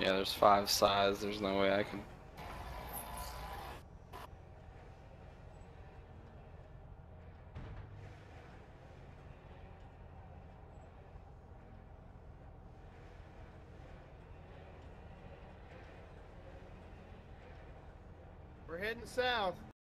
Yeah, there's five sides. There's no way I can. We're heading south.